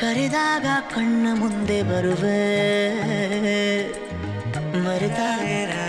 ಕರೆದಾಗ ಕಣ್ಣ ಮುಂದೆ ಬರುವೆ. ಮರೆತಾಗ